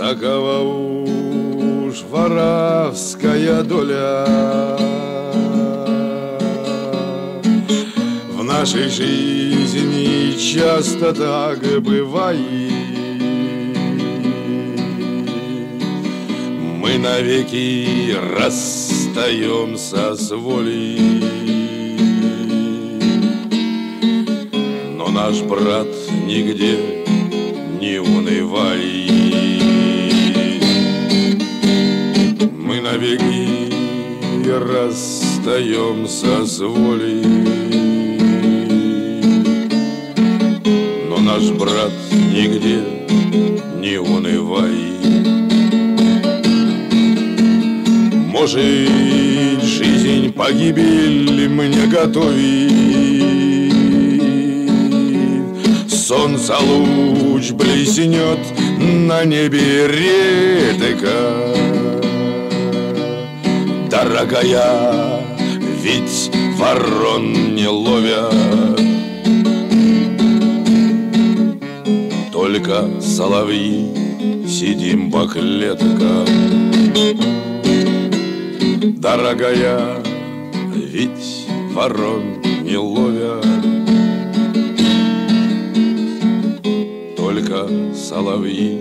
Такова уж воровская доля. В нашей жизни часто так бывает. Мы навеки расстаемся с волей. Но наш брат нигде Мы навеки расстаемся с волей. Но наш брат нигде не унывает. Может, жизнь погибель мне готовит? Солнце луч блеснет на небе редко Дорогая, ведь ворон не ловят. Только соловьи сидим по клеткам Дорогая, ведь ворон не ловят. Только соловьи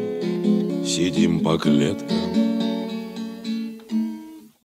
сидим по клеткам